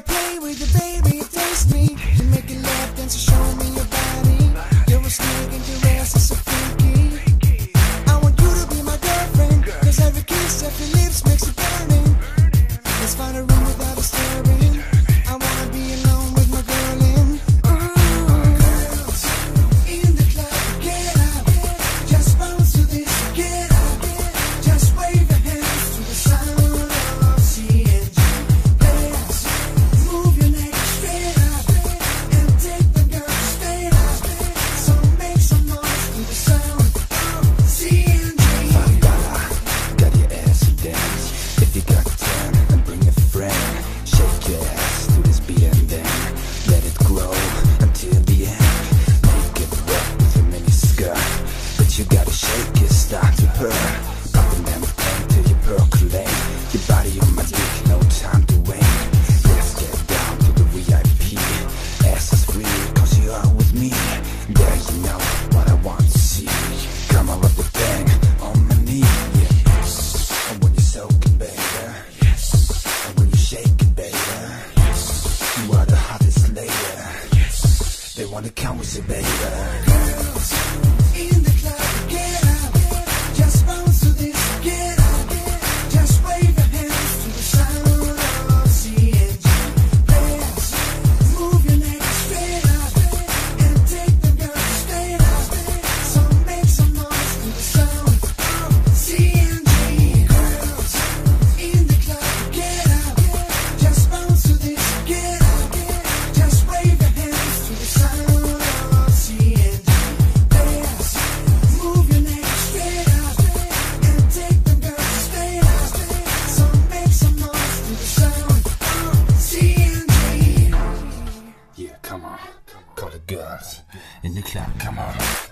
play with your baby, taste me. You make it laugh, dance, show me. wanna come with you, baby. Come on. Call the girls in the club. Come on.